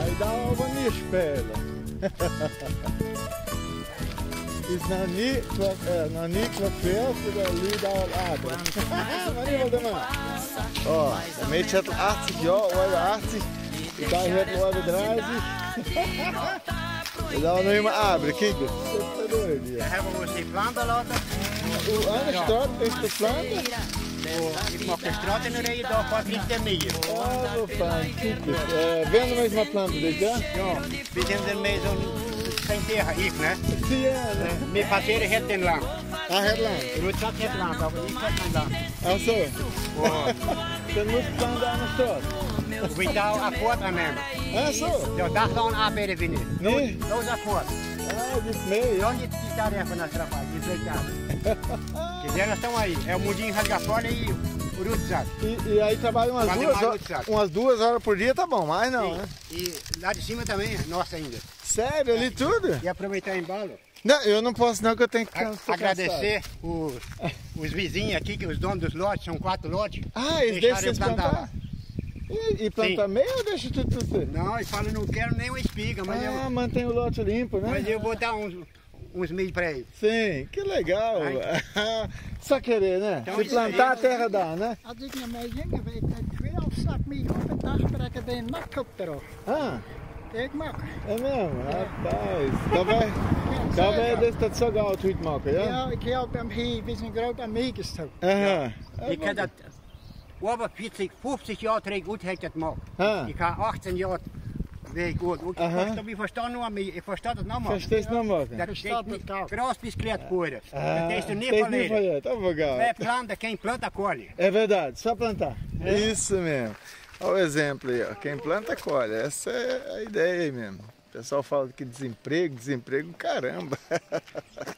Aí dá uma nispela. Is nog niet, eh, nog niet gefilmd, de Lied al Adem. Wanneer wil je maar? Oh, der Mädchen hat 80 Jahre, oder 80. E daí hat over 30. E dá nog maar abre, eens. Dat is doido. Die planten laten. O ano straat is de planta? Och Makersgraden är idag Patrik Demir. Åh vad fan. Vem Vänder mig som har att plantbygga. Ja, vi vänder mig som tänkte jag gick med. Vi passerar helt en land. Ja, helt land. Rutsat helt land, och gick helt land. Alltså? Den måste vara en då? Vi tar ackord med mig. Alltså? Ja, därifrån arbetar vi nu. Nej. Några ackord. Ja, just med. Jag gick där för några straffar, vi fick allt. de. Que elas estão aí. É o mudinho rasga-folha e o rutzat. E, e aí trabalha umas duas, horas, umas duas horas por dia, tá bom, mais não, né? E lá de cima também, nossa ainda. Sério, ali tudo? E aproveitar o embalo. Não, eu não posso não, que eu tenho que A- agradecer os, os vizinhos aqui, que os donos dos lotes, são quatro lotes. Ah, eles deixam vocês plantar. E, e planta Sim. meio ou deixa tudo você? Não, eles falam, não quero nem uma espiga, mas, Ah, eu, mantém o lote limpo, né? mas eu vou dar uns, uns milho para eles. Sim, que legal. Só querer, né? Então, Se plantar, a terra dá, né? Als ik naar mijn jongen weet, twee of zak mee op een dag brengen bij een nakkop erop. Ah, Ik mag. é mesmo? Rapaz. Então vai, então vai desse tá de sogar o tweet moca, ja? Ja, ik help hem hier, we zijn groot aan meegestoken. Aham. Ik heb dat over 40, 50 jaar terug goed dat Ik ga 18 jaar weg goed. Ik Aha. versta, ik versta nog maar, ik versta het nog maar. verstehst não, moca? Dat Verstaat is het koud. gras biscleto pura. Ah, dat is er niet. Tá legal. É planta, quem planta colhe. É verdade, só plantar. Isso mesmo. Olha o exemplo aí, ó. Quem planta, colhe. Essa é a ideia aí mesmo. O pessoal fala que desemprego, desemprego, caramba.